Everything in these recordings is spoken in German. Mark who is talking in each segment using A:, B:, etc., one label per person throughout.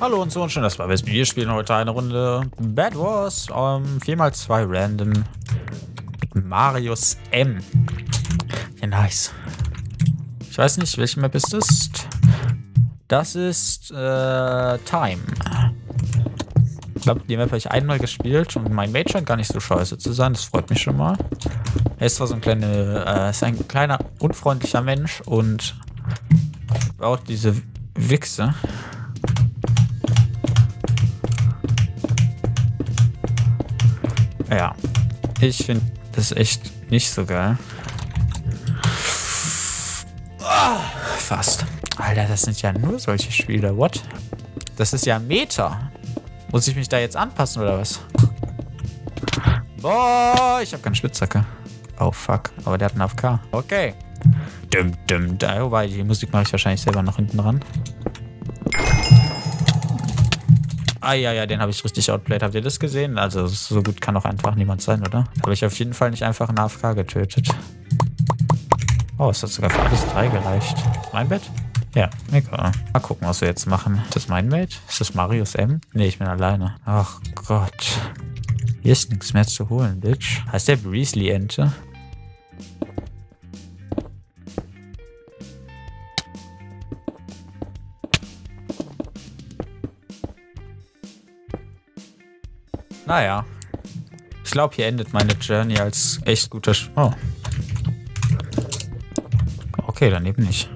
A: Hallo und so und schön, dass wir Wir spielen heute eine Runde Bad Wars. Um, 4x2 Random. Marius M. Ja, nice. Ich weiß nicht, welche Map ist das? Das ist äh, Time. Ich glaube, die Map habe ich einmal gespielt und mein Mate scheint gar nicht so scheiße zu sein. Das freut mich schon mal. Er ist zwar so ein, kleine, äh, ist ein kleiner, unfreundlicher Mensch und baut diese Wichse. Ja. Ich finde das echt nicht so geil. Fast. Alter, das sind ja nur solche Spiele. What? Das ist ja Meta. Muss ich mich da jetzt anpassen oder was? Boah, ich habe keine Spitzhacke. Oh fuck, aber der hat einen AFK. Okay. Dum, dum, da. Wobei, die Musik mache ich wahrscheinlich selber noch hinten dran. Ah ja, ja, den habe ich richtig outplayed. Habt ihr das gesehen? Also so gut kann doch einfach niemand sein, oder? Habe ich auf jeden Fall nicht einfach einen AFK getötet. Oh, es hat sogar für alles drei gereicht. Mein Bett? Ja, egal. Mal gucken, was wir jetzt machen. Ist das mein Mate? Ist das Marius M? Nee, ich bin alleine. Ach Gott. Hier ist nichts mehr zu holen, Bitch. Heißt der Breesley-Ente? Naja. Ich glaube, hier endet meine Journey als echt guter... Sch oh. Okay, dann eben nicht.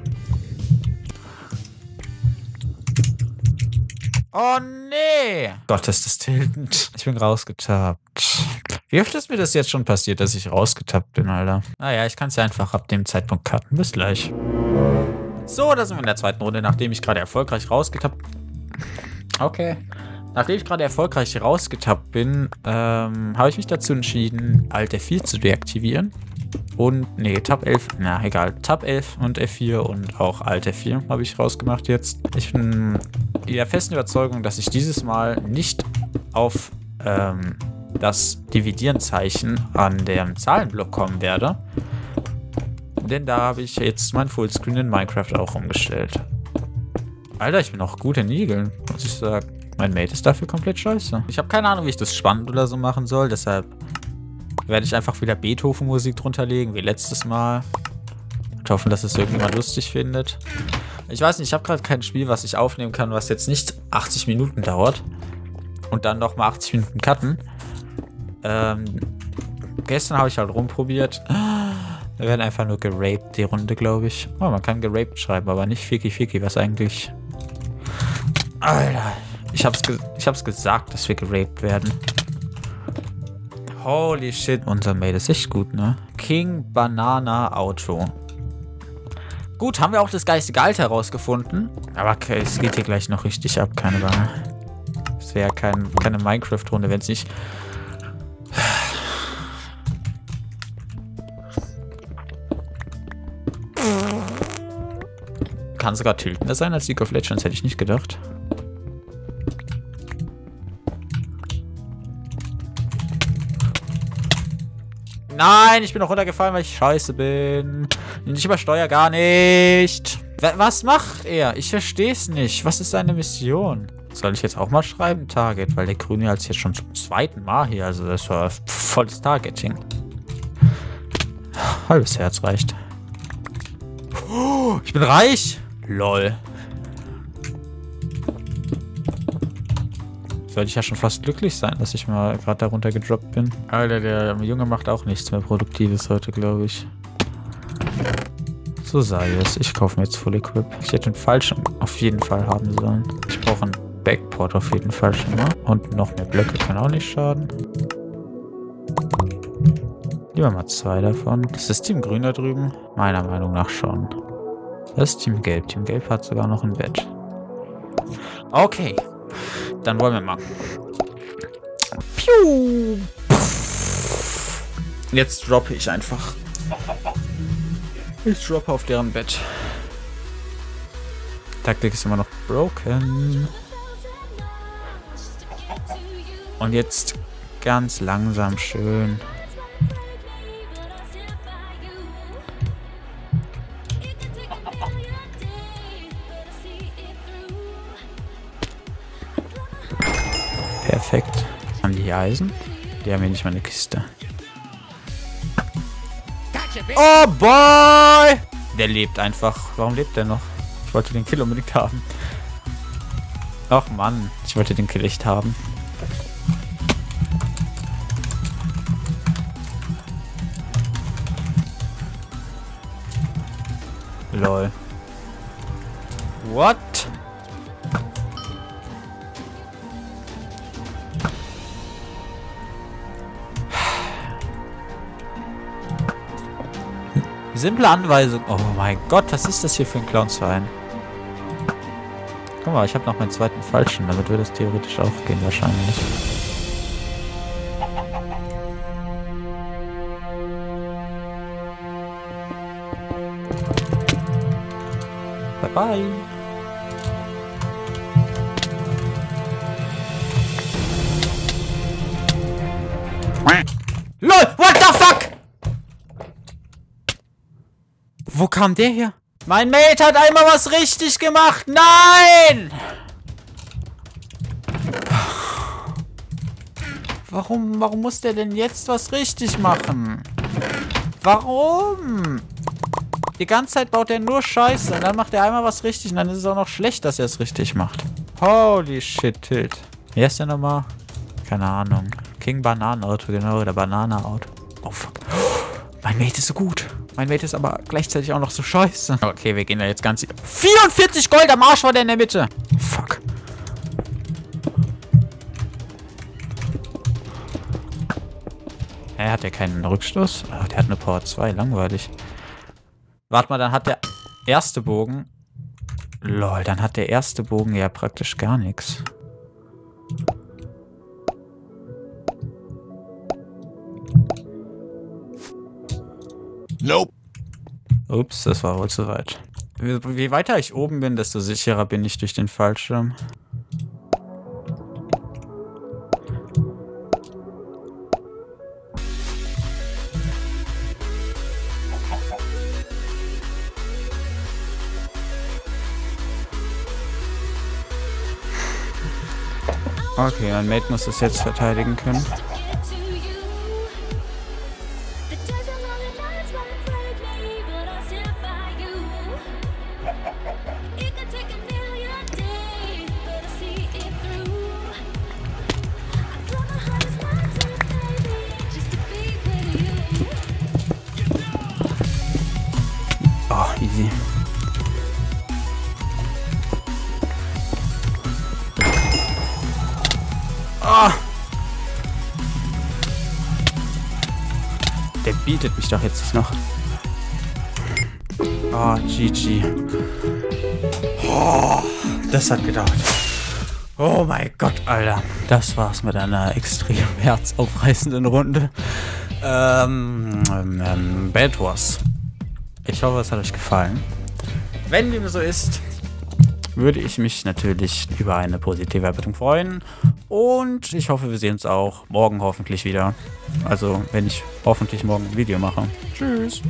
A: Oh nee! Gott, ist das tiltend. Ich bin rausgetappt. Wie oft ist mir das jetzt schon passiert, dass ich rausgetappt bin, Alter? Naja, ich kann es ja einfach ab dem Zeitpunkt cutten. Bis gleich. So, da sind wir in der zweiten Runde, nachdem ich gerade erfolgreich rausgetappt... Okay. Nachdem ich gerade erfolgreich rausgetappt bin, ähm, habe ich mich dazu entschieden, Alt F4 zu deaktivieren. Und, nee, Tab 11, na egal, Tab 11 und F4 und auch Alt F4 habe ich rausgemacht jetzt. Ich bin der festen Überzeugung, dass ich dieses Mal nicht auf ähm, das Dividierenzeichen an dem Zahlenblock kommen werde. Denn da habe ich jetzt mein Fullscreen in Minecraft auch umgestellt. Alter, ich bin auch gut in Igeln, muss ich sagen. Mein Mate ist dafür komplett scheiße. Ich habe keine Ahnung, wie ich das spannend oder so machen soll. Deshalb werde ich einfach wieder Beethoven-Musik drunter legen, wie letztes Mal. Und hoffen, dass es irgendjemand lustig findet. Ich weiß nicht, ich habe gerade kein Spiel, was ich aufnehmen kann, was jetzt nicht 80 Minuten dauert. Und dann nochmal 80 Minuten cutten. Ähm, gestern habe ich halt rumprobiert. Wir werden einfach nur geraped, die Runde, glaube ich. Oh, man kann geraped schreiben, aber nicht Fiki Fiki, was eigentlich... Alter, ich hab's, ich hab's gesagt, dass wir geraped werden. Holy shit, unser Mate ist echt gut, ne? King Banana Auto. Gut, haben wir auch das geistige Alter herausgefunden. Aber okay, es geht hier gleich noch richtig ab, keine Wahl. Es wäre kein, keine Minecraft-Runde, wenn es nicht... Kann sogar tiltender sein als League of Legends, hätte ich nicht gedacht. Nein, ich bin noch runtergefallen, weil ich scheiße bin. Ich übersteuere gar nicht. Was macht er? Ich verstehe es nicht. Was ist seine Mission? Soll ich jetzt auch mal schreiben, Target? Weil der Grüne als jetzt schon zum zweiten Mal hier. Also das war volles Targeting. Halbes Herz reicht. Oh, ich bin reich. Lol. Sollte ich ja schon fast glücklich sein, dass ich mal gerade darunter gedroppt bin. Alter, der Junge macht auch nichts mehr Produktives heute, glaube ich. So sei es. Ich kaufe mir jetzt Full Equip. Ich hätte den falschen auf jeden Fall haben sollen. Ich brauche einen Backport auf jeden Fall schon mal. Und noch mehr Blöcke kann auch nicht schaden. Lieber mal zwei davon. Ist das Team Grün da drüben? Meiner Meinung nach schon. Das ist Team Gelb. Team Gelb hat sogar noch ein Bett. Okay. Dann wollen wir mal. Piu. Jetzt droppe ich einfach. Ich droppe auf deren Bett. Taktik ist immer noch broken. Und jetzt ganz langsam schön. Hier Eisen? Die haben hier nicht mal eine Kiste. Oh boy! Der lebt einfach. Warum lebt der noch? Ich wollte den Kill unbedingt haben. Ach Mann, ich wollte den Kill echt haben. Lol. What? Simple Anweisung. Oh mein Gott, was ist das hier für ein Clownsverein? Guck mal, ich habe noch meinen zweiten falschen. Damit würde es theoretisch auch gehen, wahrscheinlich. Bye bye. LOL, what kam der her? Mein Mate hat einmal was richtig gemacht. Nein! Warum, warum muss der denn jetzt was richtig machen? Warum? Die ganze Zeit baut er nur Scheiße und dann macht er einmal was richtig und dann ist es auch noch schlecht, dass er es richtig macht. Holy shit, Tilt. Wie heißt der nochmal? Keine Ahnung. King Bananenauto, genau, oder Banana-Auto. Oh fuck. Mein Mate ist so gut. Mein Mate ist aber gleichzeitig auch noch so scheiße. Okay, wir gehen da jetzt ganz... 44 Gold am Arsch war der in der Mitte. Fuck. Hä, hat der keinen Rückstoß? Ach, der hat eine Power 2, langweilig. Warte mal, dann hat der erste Bogen... Lol, dann hat der erste Bogen ja praktisch gar nichts.
B: Nope.
A: Ups, das war wohl zu weit. Wie, wie weiter ich oben bin, desto sicherer bin ich durch den Fallschirm. Okay, mein Mate muss das jetzt verteidigen können. Easy. Ah! Der bietet mich doch jetzt nicht noch. Oh, GG. Oh, das hat gedauert. Oh mein Gott, Alter. Das war's mit einer extrem herzaufreißenden Runde. Ähm, ähm, ähm Bad Wars. Ich hoffe, es hat euch gefallen. Wenn dem so ist, würde ich mich natürlich über eine positive Bewertung freuen. Und ich hoffe, wir sehen uns auch morgen hoffentlich wieder. Also, wenn ich hoffentlich morgen ein Video mache. Tschüss.